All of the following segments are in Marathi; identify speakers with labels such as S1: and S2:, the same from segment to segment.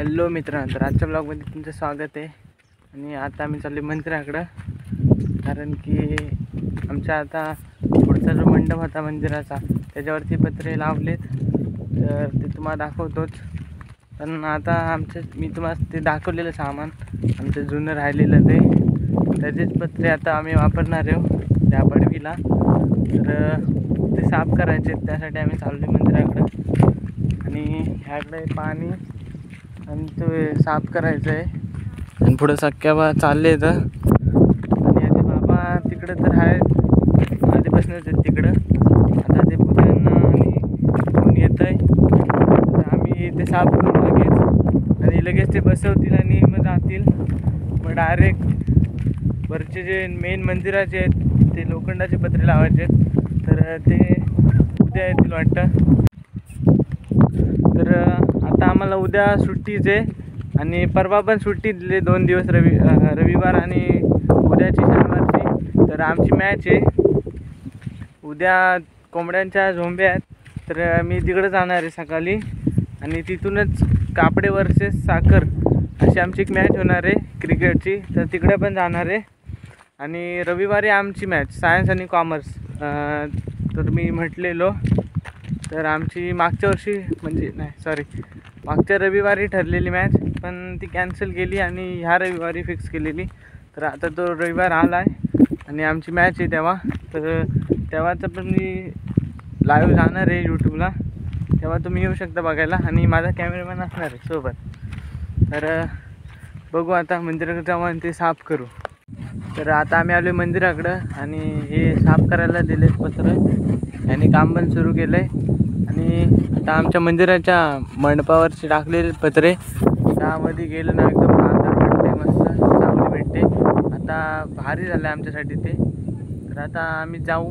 S1: हॅलो मित्रांनो तर आजच्या ब्लॉगमध्ये तुमचं स्वागत आहे. आणि आता आम्ही चाललो मंदिराकडं. कारण की आमच्या आता पुढचा जो मंडप होता मंदिराचा त्याच्यावरती पत्रे लावलेत. तर ते तुम्हाला दाखवतोच. पण आता आमचं मी तुम्हाला ते दाखवलेलं सामान आमचं जुनं राहिलेलं ते. त्याचेच पत्रे आता आम्ही वापरणार आहोत त्या पडवीला तर ते साफ करायचे त्यासाठी आम्ही चाललो मंदिराकडं. आणि ह्याकडे पाणी आणि ते साफ करायचं आहे. आणि पुढं सख्या बा चालले तर आणि आधी बाबा तिकडं तर आहे आधीपासूनच आहेत तिकडं. आता ते पुढ्यांना आणि घेऊन येत आहे. तर आम्ही ते साफ करू लगेच आणि लगेच ते बसवतील आणि मग जातील. मग डायरेक्ट वरचे जे मेन मंदिराचे आहेत ते लोखंडाचे पत्रे लावायचे आहेत. तर ते उद्या येतील वाटतं. मला उद्या सुट्टीच आहे. आणि परवा पण सुट्टी दिली दोन दिवस रवि रविवार आणि उद्याची शनिवारची. तर आमची मॅच आहे. उद्या कोंबड्यांच्या झोंब्या आहेत. तर मी तिकडं जाणार आहे सकाळी. आणि तिथूनच कापडे वर्सेस साखर अशी आमची एक मॅच होणार आहे क्रिकेटची. तर तिकडे पण जाणार आहे. आणि रविवारी आमची मॅच सायन्स आणि कॉमर्स तर मी म्हटलेलो. तर आमची मागच्या वर्षी म्हणजे नाही सॉरी मागच्या रविवारी ठरलेली मॅच पण ती कॅन्सल केली आणि ह्या रविवारी फिक्स केलेली. तर आता तो रविवार आला आहे आणि आमची मॅच आहे तेव्हा. तर तेव्हाचं पण मी लाईव्ह जाणार आहे यूट्यूबला तेव्हा तुम्ही येऊ शकता बघायला आणि माझा कॅमेरामॅन असणार आहे सोबत. तर बघू आता मंदिराकडे जाऊ आणि ते साफ करू. तर आता आम्ही आलो मंदिराकडं आणि हे साफ करायला दिलेत पत्र. यांनी काम पण सुरू केलं आहे आणि आता आमच्या मंदिराच्या मंडपावरचे टाकलेले पत्रे त्यामध्ये गेलं ना एकदम कांदा भेटते मस्त चांगली भेटते. आता भारी झालं आहे आमच्यासाठी ते. तर आता आम्ही जाऊ.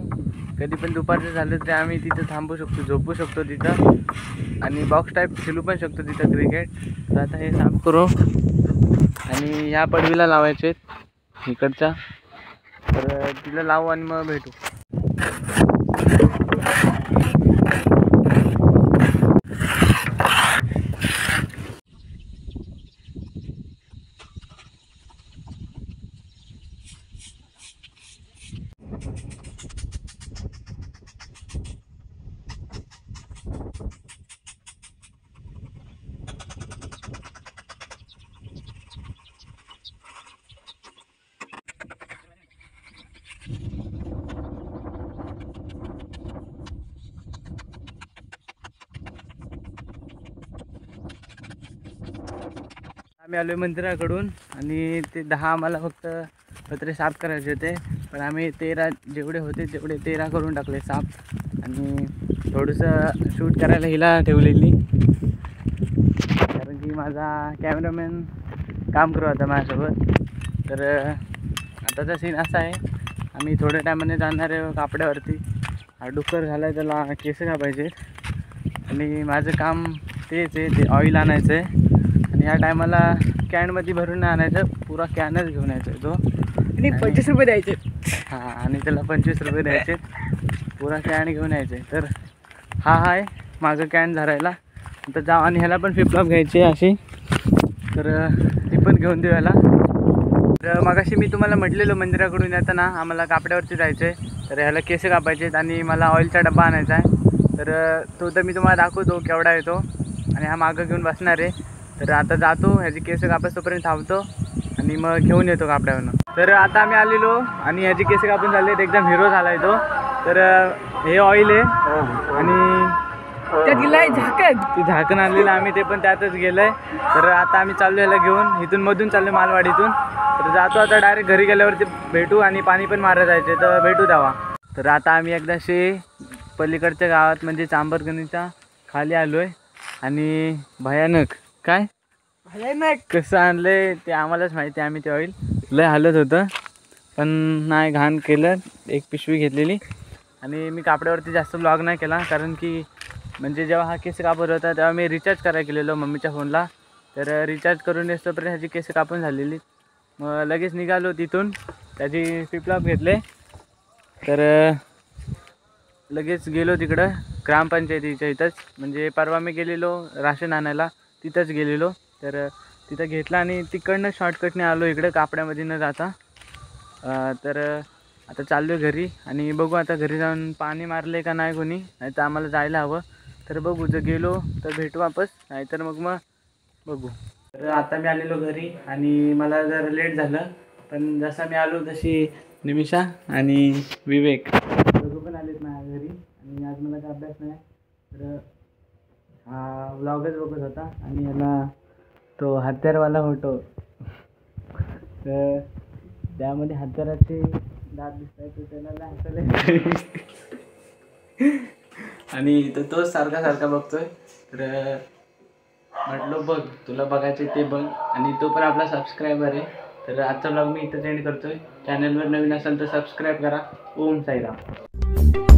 S1: कधी पण दुपारचं झालं तरी आम्ही तिथं थांबू शकतो झोपू शकतो तिथं. आणि बॉक्स टाईप खेळू पण शकतो तिथं क्रिकेट तर आता हे साफ करू. आणि ह्या पडवीला लावायचे इकडच्या तर तिला लावू आणि मग भेटू. आम्ही आलो मंदिराकडून आणि ते दहा आम्हाला फक्त पत्रे साफ करायचे होते. पण आम्ही तेरा जेवढे होते तेवढे तेरा करून टाकले साफ. आणि थोडंसं शूट करायला हिला ठेवलेली. कारण की माझा कॅमेरामॅन काम करू होता माझ्यासोबत. तर आताचा सीन असा आहे. आम्ही थोड्या टायमाने जाणार आहे कापड्यावरती. हा डुक्कर झाला त्याला केस कापायचे आणि माझं काम तेच आहे ते ऑइल आणायचं आहे आणि ह्या टायमाला कॅनमध्ये भरून नाही आणायचं पुरा कॅनच घेऊन यायचा आहे तो.
S2: आणि पंचवीस रुपये द्यायचे.
S1: हां आणि त्याला पंचवीस रुपये द्यायचे. पुरा कॅन घेऊन यायचे. तर हा आहे माझं कॅन धरायला. तर जा आणि ह्याला पण फ्लिपफ्लॉप घ्यायची अशी. तर ती पण घेऊन देऊ ह्याला. तर मगाशी मी तुम्हाला म्हटलेलं मंदिराकडून येताना आम्हाला कापड्यावरती जायचं आहे तर ह्याला केस कापायचे आहेत आणि मला ऑइलचा डबा आणायचा आहे. तर तो तर मी तुम्हाला दाखवतो केवढा येतो आणि हा मागं घेऊन बसणार आहे. तर आता जातो ह्याची केस कापास तोपर्यंत थांबतो आणि मग घेऊन येतो कापड्यावरनं. तर आता आम्ही आलेलो आणि ह्याची केस कापून झाले एकदम हिरो झाला आहे तो. तर हे ऑइल आहे आणि
S2: झाकण.
S1: ती झाकण आणलेलं आम्ही ते पण त्यातच गेलंय. तर आता आम्ही चाललो याला घेऊन इथून मधून चाललो मालवाडीतून. तर जातो आता डायरेक्ट घरी गेल्यावरती भेटू आणि पाणी पण मारा जायचे तर भेटू द्यावा तर आता आम्ही एकदाशी पलीकडच्या गावात म्हणजे चांबरगणीच्या खाली आलो आहे आणि भयानक काय? कसं आणलंय ते आम्हालाच माहिती आहे आम्ही ते ऑइल लय हालत होतं पण नाही घाण केलं एक पिशवी घेतलेली. आणि मी कापड्यावरती जास्त ब्लॉग नाही केला कारण की म्हणजे जेव्हा हा केस कापत होता तेव्हा मी रिचार्ज करायला गेलेलो मम्मीच्या फोनला तर रिचार्ज करून येतोपर्यंत ह्याची केस कापून झालेली. मग लगेच निघालो तिथून त्याची फ्लिपफ्लॉप घेतले. तर लगेच गेलो तिकडं ग्रामपंचायतीच्या इथंच. म्हणजे परवा मी गेलेलो राशन आणायला. तिथंच गेलेलो. तर तिथं घेतला आणि तिकडनं शॉर्टकटने आलो इकडं कापड्यामध्ये न जाता तर आता चाललो आहे घरी आणि बघू आता घरी जाऊन पाणी मारले का नाही कोणी? नाही तर आम्हाला जायला हवं. तर बघू जर गेलो तर भेटू वापस. नाहीतर मग मग बघू. तर आता मी आलेलो घरी आणि मला जरा लेट झालं पण जसा मी आलो तशी निमिषा आणि विवेक. दोघं पण आलेत माझ्या घरी आणि आज मला काय अभ्यास नाही. तर हा व्लॉगच बघत होता आणि याला तो हत्यारवाला फोटो तर त्यामध्ये हत्याराचे दात दिसतात त्याला लय हसायला आणि तो तोच सारखा सारखा बघतोय. तर म्हटलं बघ तुला बघायचं ते बघ. आणि तो पण आपला सबस्क्रायबर आहे. तर आजचा ब्लॉग मी इथं एंड करतोय. चॅनलवर नवीन असेल तर सबस्क्राईब करा. ओम साईराम.